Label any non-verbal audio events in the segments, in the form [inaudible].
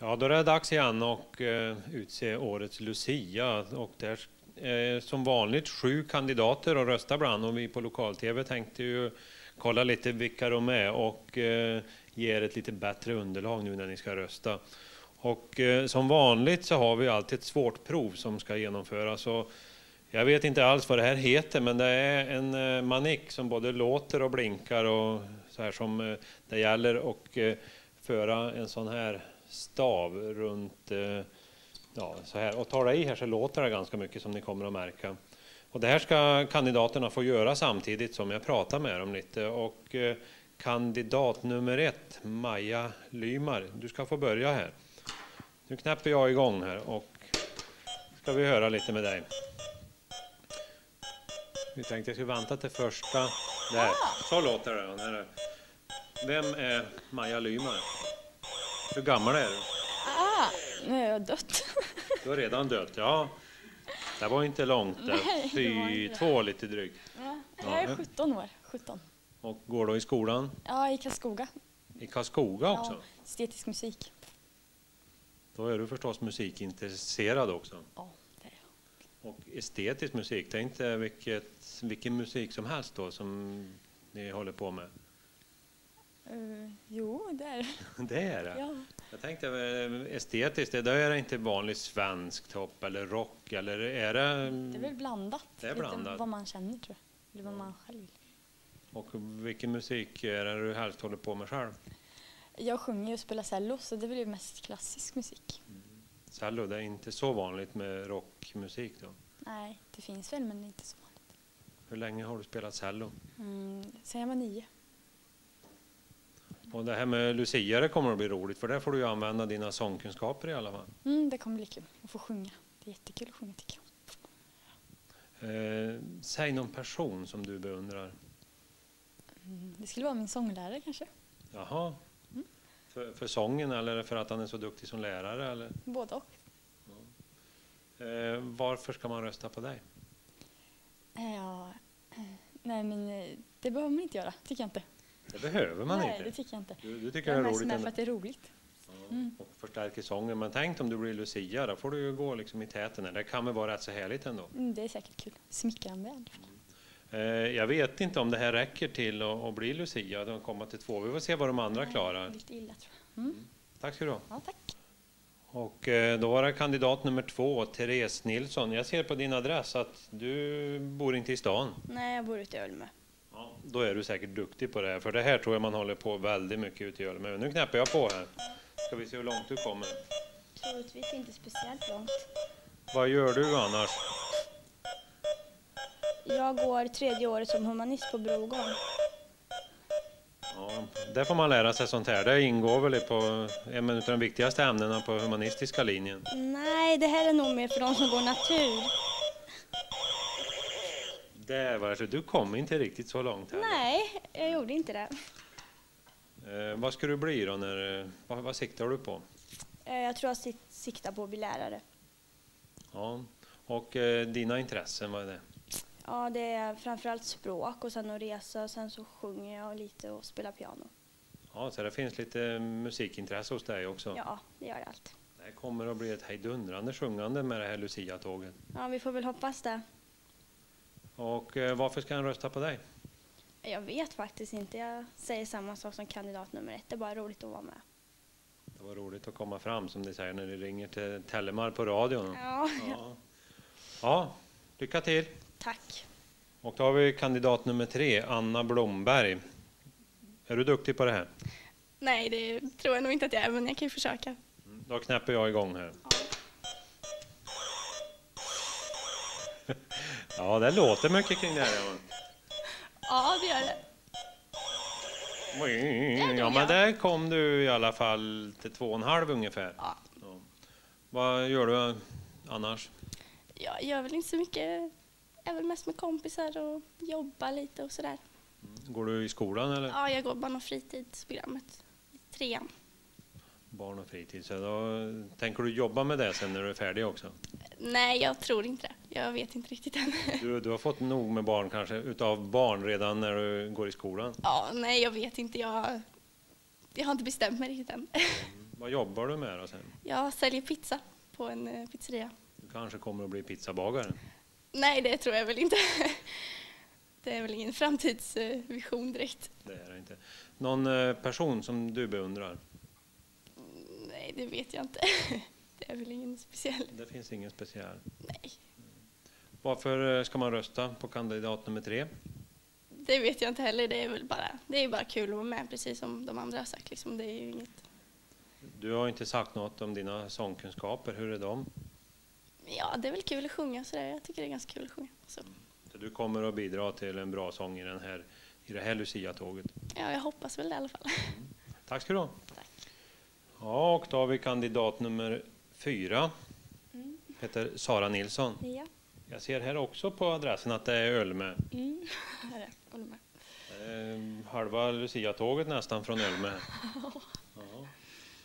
Ja, då är det dags igen och eh, utse årets Lucia. Och där är eh, som vanligt sju kandidater att rösta bland och vi på lokal-tv tänkte ju kolla lite vilka de är och eh, ge er ett lite bättre underlag nu när ni ska rösta. Och eh, som vanligt så har vi alltid ett svårt prov som ska genomföras. Och jag vet inte alls vad det här heter, men det är en eh, manik som både låter och blinkar och så här som eh, det gäller att eh, föra en sån här stav runt eh, ja, så här. Och tar det i här så låter det ganska mycket som ni kommer att märka. Och det här ska kandidaterna få göra samtidigt som jag pratar med dem lite. Och eh, kandidat nummer ett, Maja Lymar, du ska få börja här. Nu knäpper jag igång här och ska vi höra lite med dig. Vi tänkte jag skulle vänta till första. Där, så låter det. Vem är Maja Lymar? Hur gammal är du? Ah, nu har jag dött. Du har redan dött, ja. Det var inte långt där. Nej, Fy, två lite drygt. Ja, jag är 17 år. 17. Och går då i skolan Ja, i Karlskoga. i Karlskoga också. Ja, estetisk musik. Då är du förstås musikintresserad också. Ja, det är jag. Och estetisk musik, det är inte vilket, vilken musik som helst då som ni håller på med? Eh, jo, det är det. [laughs] Det är det? Ja. Jag tänkte eh, estetiskt, det där är det inte vanlig svensk topp eller rock eller är det? Det är väl blandat. Det är Lite blandat. vad man känner tror jag. Eller vad man själv. Och vilken musik är det du helst håller på med själv? Jag sjunger och spelar cello så det blir mest klassisk musik. Cello, det är inte så vanligt med rockmusik då. Nej, det finns väl men det är inte så vanligt. Hur länge har du spelat cello? Mm, sen jag var nio. Och det här med Lucia det kommer att bli roligt för där får du ju använda dina sångkunskaper i alla fall. Mm, det kommer bli kul att få sjunga. Det är jättekul att sjunga tycker jag. Eh, säg någon person som du beundrar. Mm, det skulle vara min sånglärare kanske. Jaha. För, för sången eller för att han är så duktig som lärare? Eller? Både och. Eh, varför ska man rösta på dig? Eh, Ja, eh, nej men eh, det behöver man inte göra, tycker jag inte. Det behöver man nej, det inte. tycker jag inte. Du, du tycker Jag det är roligt för att det är roligt. Mm. och förstärker sången. Men tänk om du blir Lucia, då får du ju gå liksom i täten. Det kan väl vara rätt så härligt ändå. Mm, det är säkert kul. Smickrande i alla fall. Eh, jag vet inte om det här räcker till att, bli Lucia, att komma till två. Vi får se vad de andra Nej, klarar. Lite illa tror jag. Mm. Tack ska du ha. Ja, tack. Och eh, då var det kandidat nummer två, Therese Nilsson. Jag ser på din adress att du bor inte i stan. Nej, jag bor ute i Ölme. Ja, då är du säkert duktig på det här, för det här tror jag man håller på väldigt mycket ute i Ölme. Nu knäpper jag på här. Ska vi se hur långt du kommer. Troligtvis inte speciellt långt. Vad gör du annars? Jag går tredje året som humanist på Brogården. Ja, där får man lära sig sånt här. Det ingår väl på en av de viktigaste ämnena på humanistiska linjen. Nej, det här är nog mer för de som går natur. Var det. Du kom inte riktigt så långt här. Nej, jag gjorde inte det. Eh, vad ska du bli då? När, eh, vad, vad siktar du på? Eh, Jag tror jag sik- siktar på att bli lärare. Ja. Och eh, dina intressen, vad är det? Ja, det är framförallt språk och sen att resa. Sen så sjunger jag lite och spelar piano. Ja, så det finns lite musikintresse hos dig också. Ja, det gör det allt. Det kommer att bli ett hejdundrande sjungande med det här Lucia-tåget. Ja, vi får väl hoppas det. Och eh, varför ska han rösta på dig? Jag vet faktiskt inte. Jag säger samma sak som kandidat nummer ett. Det är bara roligt att vara med. Det var roligt att komma fram som ni säger när ni ringer till Tellemar på radion. Ja, Ja. ja, lycka till! tack. Och då har vi kandidat nummer tre, Anna Blomberg. Är du duktig på det här? Nej, det tror jag nog inte att jag är, men jag kan ju försöka. Mm, Då knäpper jag igång här. Ja, det låter mycket kring det här. ja. Det gör det. Ja, men där kom du i alla fall till två och en halv ungefär. Ja. Ja. Vad gör du annars? Jag gör väl inte så mycket. Jag är väl mest med kompisar och jobbar lite och sådär. Går du i skolan eller? Ja, jag går barn och fritidsprogrammet i trean. Barn och fritid. Så då tänker du jobba med det sen när du är färdig också? Nej, jag tror inte det. Jag vet inte riktigt än. Du, du har fått nog med barn kanske, utav barn redan när du går i skolan? Ja, nej, jag vet inte. Jag, jag har inte bestämt mig riktigt än. Vad jobbar du med då sen? Jag säljer pizza på en eh, pizzeria. Du kanske kommer att bli pizzabagare? Nej, det tror jag väl inte. Det är väl ingen framtidsvision direkt. Det är det inte. Någon eh, person som du beundrar? Nej, det vet jag inte. [laughs] Det är väl ingen speciell. Det finns ingen speciell. Nej, Varför eh, ska man rösta på kandidat nummer tre? det vet jag inte heller. Det är väl bara, det är bara kul att vara med, precis som de andra har sagt. Liksom. Det är inget... Du har inte sagt något om dina sångkunskaper. Hur är de? Ja, det är väl kul att sjunga sådär. Jag tycker det är ganska kul att sjunga. Så, Så du kommer att bidra till en bra sång i, den här, i det här Lucia-tåget. ja, jag hoppas väl det i alla fall. Tack ska du ha. Tack. Ja, och då har vi kandidat nummer fyra. Mm. Heter Sara Nilsson. Ja. Jag ser här också på adressen att det är Ölme. Mm. [laughs] Här är med. Eh, halva Lucia-tåget nästan från Ölme. [laughs]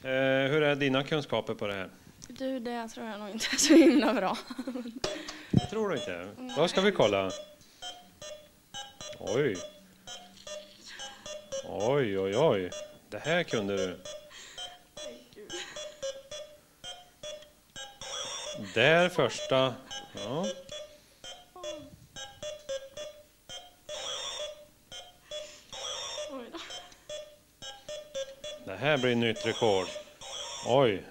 Eh, hur är dina kunskaper på det här? Du, det tror jag nog inte är så himla bra. [laughs] Det tror du inte? Vad ska vi kolla? Oj. Oj, oj, oj. Det här kunde du. Där första. Ja. Här blir nytt rekord. Oj.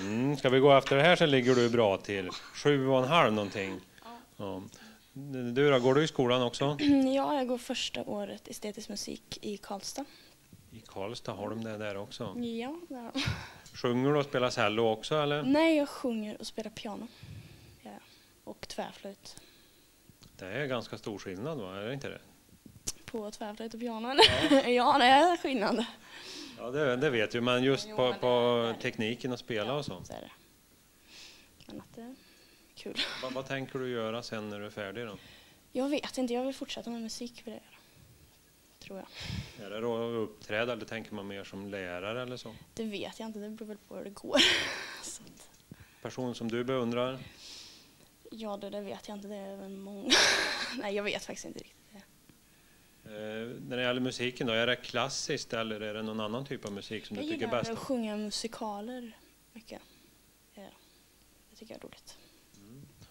Mm, ska vi gå efter det här så ligger du bra till. Sju och en halv någonting. Ja. Du då, går du i skolan också? [clears throat] Ja, jag går första året estetisk musik i Karlstad. I Karlstad har de det där också. Ja, det har de. Sjunger du och spelar cello också eller? Nej, jag sjunger och spelar piano. Ja. Och tvärflöjt. Det är ganska stor skillnad va? Är det inte det? På tvärflöjt och piano, eller? [laughs] Ja, det är skillnad. Ja det, det vet ju, men just Jo, på, men på tekniken att spela och så. Så är det. Men att det är kul. Vad, vad tänker du göra sen när du är färdig då? Jag vet inte, jag vill fortsätta med musik för det. Tror jag. Är det då att uppträda eller tänker man mer som lärare eller så? Det vet jag inte, det beror väl på hur det går. [laughs] Person som du beundrar? ja, det, det vet jag inte, det är väl många. [laughs] Nej, jag vet faktiskt inte riktigt. Eh, när det gäller musiken då, är det klassiskt eller är det någon annan typ av musik som Jag du tycker är gillar bäst? att sjunga musikaler mycket. Ja, det tycker jag är roligt.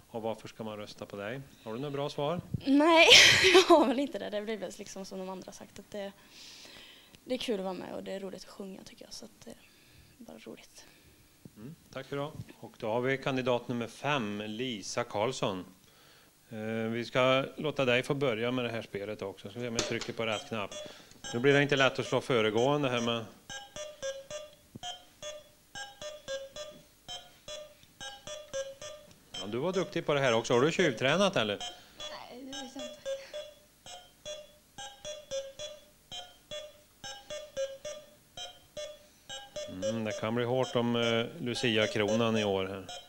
Och varför ska man rösta på dig? Har du några bra svar? Nej, [laughs] jag har väl inte det. Det blir väl liksom som de andra sagt att det, det är kul att vara med och det är roligt att sjunga tycker jag. Så det är bara roligt. Mm, tack för det. Och då har vi kandidat nummer fem, Lisa Karlsson. Eh, vi ska låta dig få börja med det här spelet också. Ska se om jag trycker på rätt knapp. Nu blir det inte lätt att slå föregående här med Ja, du var duktig på det här också. Har du tjuvtränat eller? Nej, det vet jag inte. Mm, det kan bli hårt om eh, Lucia-kronan i år här.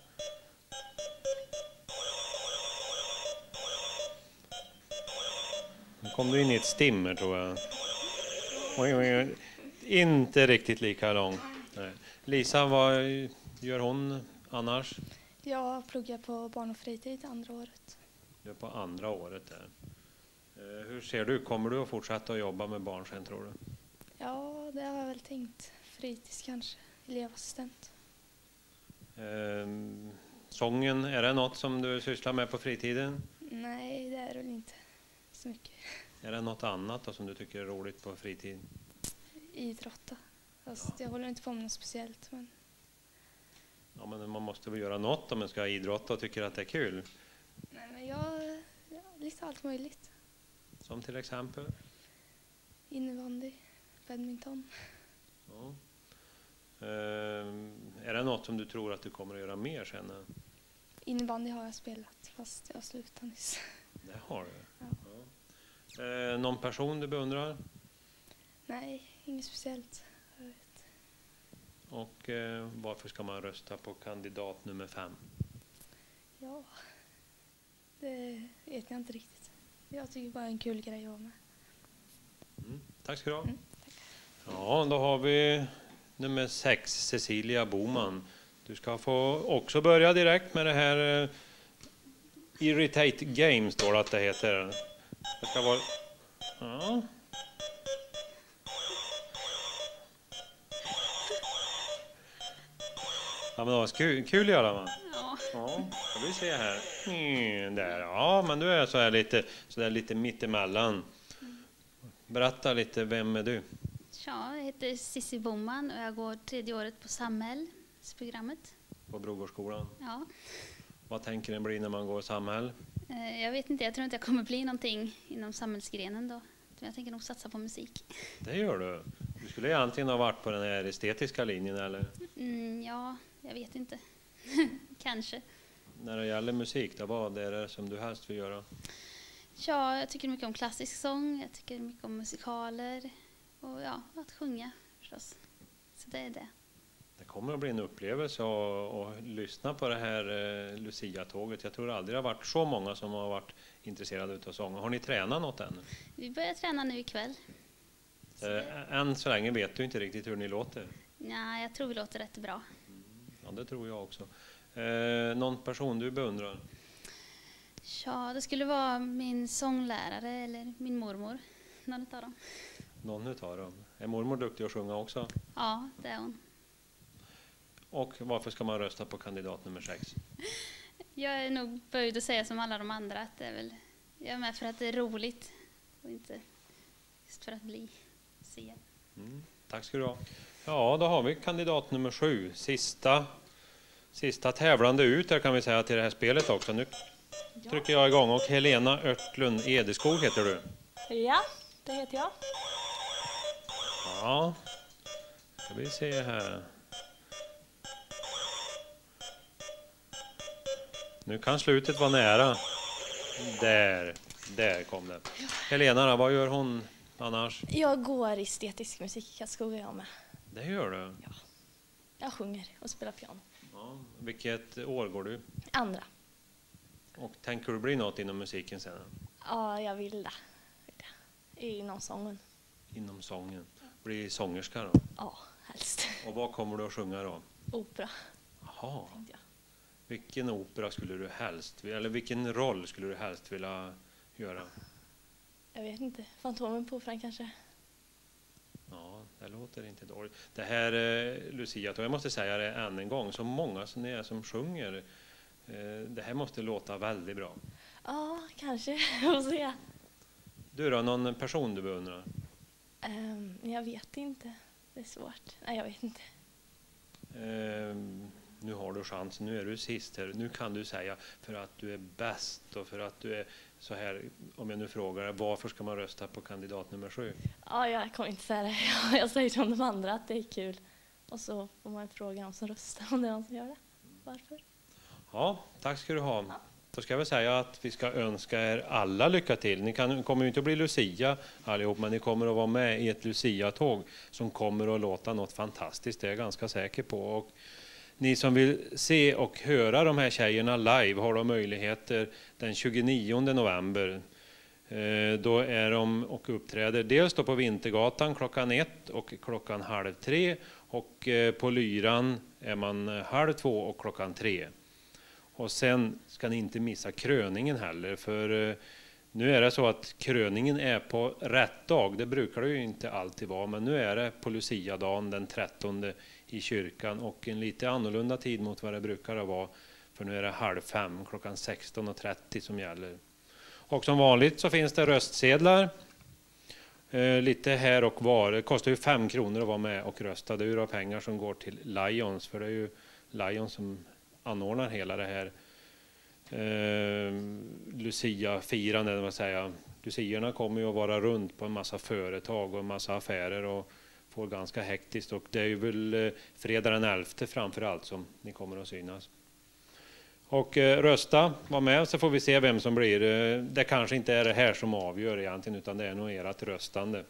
Kom du in i ett stimmer tror jag. Oj, oj, oj. Inte riktigt lika lång. Nej. Lisa, vad gör hon annars? Jag pluggar på barn och fritid andra året. Du är på andra året där. Eh, Hur ser du? Kommer du att fortsätta att jobba med barn sen tror du? Ja, det har jag väl tänkt. Fritids kanske. Elevassistent. Ehm, Sången, är det något som du sysslar med på fritiden? Nej, det är det väl inte så mycket. Är det något annat då som du tycker är roligt på fritid? Idrotta. Fast jag håller inte på med något speciellt. Men Ja, men man måste väl göra något om man ska idrotta och tycker att det är kul. nej, men jag... Ja, lite allt möjligt. Som till exempel? Innebandy, badminton. Ja. Ehm, är det något som du tror att du kommer att göra mer sen? Innebandy har jag spelat fast jag slutade nyss. Det har du? Ja. Ehm, någon person du beundrar? Nej, inget speciellt. Och eh, varför ska man rösta på kandidat nummer fem? Ja, det vet jag inte riktigt. Jag tycker bara det är en kul grej att vara med. Mm. Tack ska du ha. Mm, Ja, då har vi nummer sex, Cecilia Boman. Du ska få också börja direkt med det här eh, Irritate Game står det att det heter. Det ska vara... Ja. Ja men det var kul, kul göra va? Ja. Ja, då vi se här. Mm, där, ja men du är så här lite, så där lite mittemellan. Berätta lite, vem är du? Ja, jag heter Sissi Boman och jag går tredje året på samhällsprogrammet. På Brogårdsskolan? Ja. Vad tänker en bli när man går samhäll? Eh, jag vet inte, jag tror inte jag kommer bli någonting inom samhällsgrenen då. Jag tänker nog satsa på musik. Det gör du. Du skulle egentligen ha varit på den här estetiska linjen eller? Mm, ja, jag vet inte. [laughs] Kanske. När det gäller musik, då, vad är det som du helst vill göra? Ja, jag tycker mycket om klassisk sång, jag tycker mycket om musikaler och ja, att sjunga förstås. Så det är det. Kommer att bli en upplevelse att, lyssna på det här eh, Lucia-tåget. Jag tror aldrig det har varit så många som har varit intresserade av sång. Har ni tränat något än? Vi börjar träna nu ikväll. Eh, Än så länge vet du inte riktigt hur ni låter. Ja, jag tror vi låter rätt bra. Ja, det tror jag också. Eh, någon person du beundrar? Ja, det skulle vara min sånglärare eller min mormor. Någon av dem. Någon utav dem. Är mormor duktig att sjunga också? Ja, det är hon. Och varför ska man rösta på kandidat nummer sex? Jag är nog böjd att säga som alla de andra att det är väl, jag är med för att det är roligt och inte just för att bli se. Mm, tack ska du ha. Ja, då har vi kandidat nummer sju. Sista, sista tävlande ut här kan vi säga till det här spelet också. Nu trycker jag igång och Helena Örtlund Edeskog heter du. Ja, det heter jag. Ja, ska vi se här. Nu kan slutet vara nära. Där, där kom det. Helena då, vad gör hon annars? Jag går estetisk musik i Karlskoga jag med. Det gör du. Jag sjunger och spelar piano. Ja, vilket år går du? Andra. Och tänker du bli något inom musiken sen? Ja, jag vill det. Inom sången. Inom sången? Bli sångerska då? Ja, helst. Och vad kommer du att sjunga då? Opera, Jaha. Vilken opera skulle du helst, eller vilken roll skulle du helst vilja göra? Jag vet inte. Fantomen på Operan kanske? Ja, det låter inte dåligt. Det här eh, Lucia, och jag måste säga det än en gång, så många som ni är som sjunger, eh, det här måste låta väldigt bra. Ja, kanske. [laughs] Får se. Du då, någon person du beundrar? Ehm, jag vet inte. Det är svårt. Nej, jag vet inte. Eh, nu har du chansen, nu är du sist här. Nu kan du säga för att du är bäst och för att du är så här, om jag nu frågar varför ska man rösta på kandidat nummer sju? Ja, jag kommer inte säga det. [laughs] Jag säger som de andra att det är kul. Och så får man fråga dem som röstar om det är någon som gör det. Varför? Ja, tack ska du ha. Då ska jag väl säga att vi ska önska er alla lycka till. Ni kan, kommer ju inte att bli Lucia allihop, men ni kommer att vara med i ett Lucia-tåg som kommer att låta något fantastiskt, det är jag ganska säker på. Och ni som vill se och höra de här tjejerna live har då möjligheter den 29 november. Eh, då är de och uppträder dels då på Vintergatan klockan ett och klockan halv tre och eh, på Lyran är man eh, halv två och klockan tre. Och sen ska ni inte missa kröningen heller, för nu är det så att kröningen är på rätt dag. Det brukar det ju inte alltid vara, men nu är det på Luciadagen den 13 i kyrkan och en lite annorlunda tid mot vad det brukar vara. För nu är det halv fem, klockan 16.30 som gäller. Och som vanligt så finns det röstsedlar. Eh, lite här och var. Det kostar ju fem kronor att vara med och rösta. Det är ju då pengar som går till Lions, för det är ju Lions som anordnar hela det här eh, Lucia-firandet, vad säga. Luciorna kommer ju att vara runt på en massa företag och en massa affärer och får ganska hektiskt och det är ju väl eh, fredag den 11 framför allt som ni kommer att synas. Och eh, rösta, var med så får vi se vem som blir. Eh, det kanske inte är det här som avgör egentligen utan det är nog ert röstande.